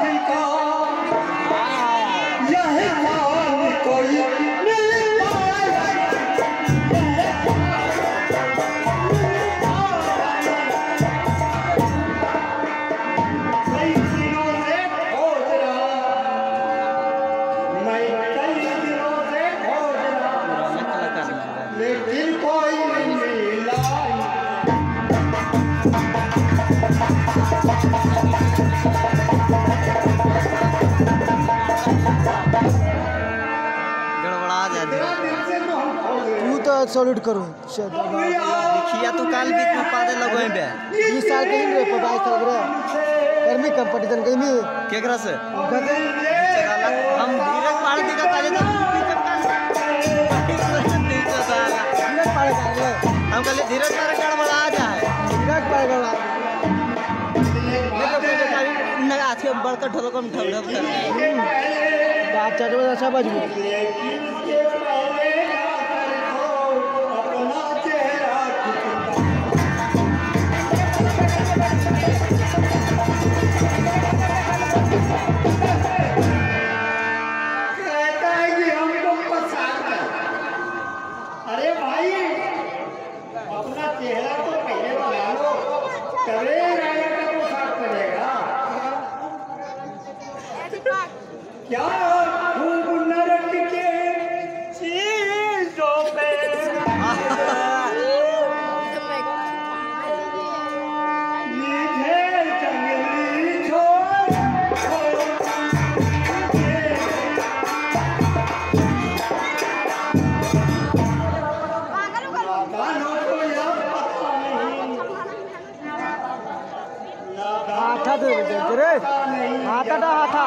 people. तू तो solute करो। देखिया तू काल बीच में पादे लगो बे। बीस साल कहीं रे पर बाईस साल रे गर्मी कंपटीशन कहीं भी केकरा से? हम धीरे पहाड़ दिखा ताले तो धीरज पाड़े का रे हम कहले धीरे तारे गड़बड़ा जाए धीरज पाड़े का नहीं तो कोई बेचारी न आज के बड़का ढोलकम ढब ढब कर बात चाटो अच्छा बजबू। Cabrera. हाथा दे दे रे। हाथा डा हाथा।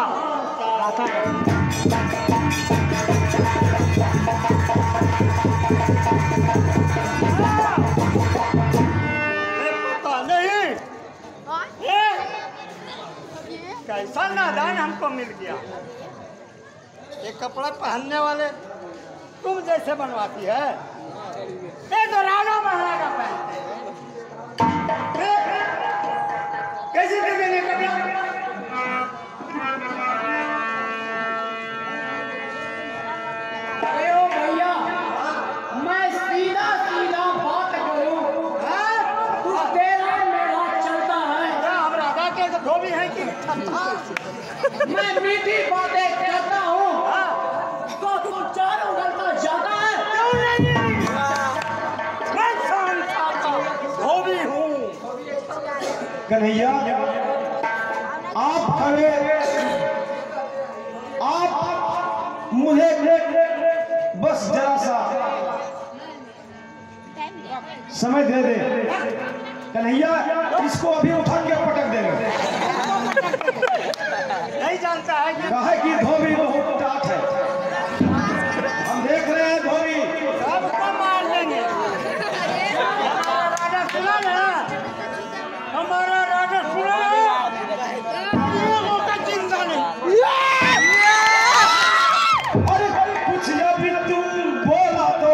कैसा नादान हमको मिल गया। ये कपड़ा पहनने वाले तुम जैसे बनवाती है। ये तो राजा महाराजा पहनते मैं मीठी बातें करता हूँ? तो तू चार उगलता जाता है। क्यों नहीं? मैं धोबी हूँ। कन्हैया, आप खड़े। आप मुझे बस जरा समय दे दे। कन्हैया इसको अभी उठा के पटक देंगे नहीं जानता है कि धोबी बहुत टाट है हम देख रहे हैं धोबी सबको मार लेंगे हमारा राजा सुना ना हमारा राजा सुना ना लोगों का चिंता नहीं अरे कुछ अभी तुम बोला तो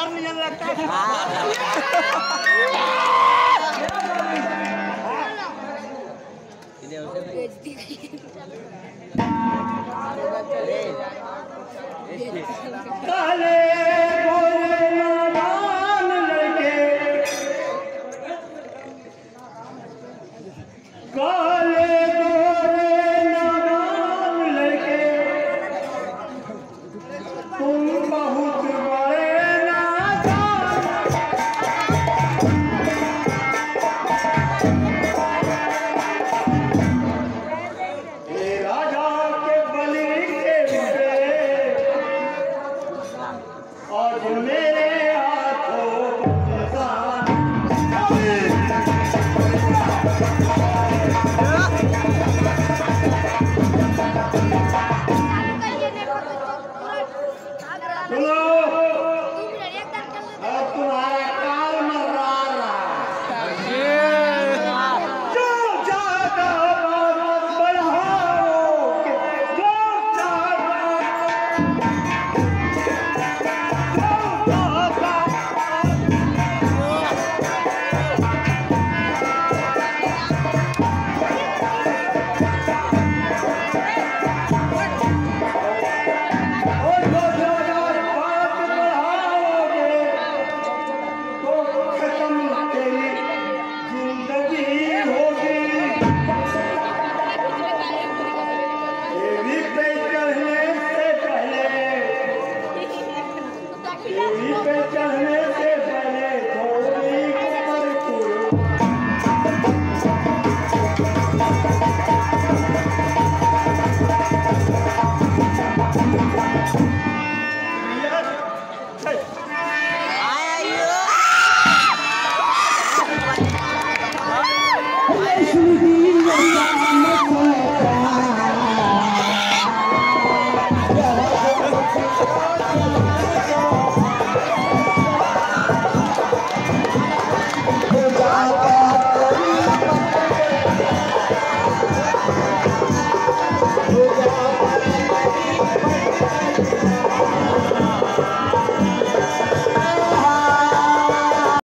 शर्म नहीं लगता काले बोले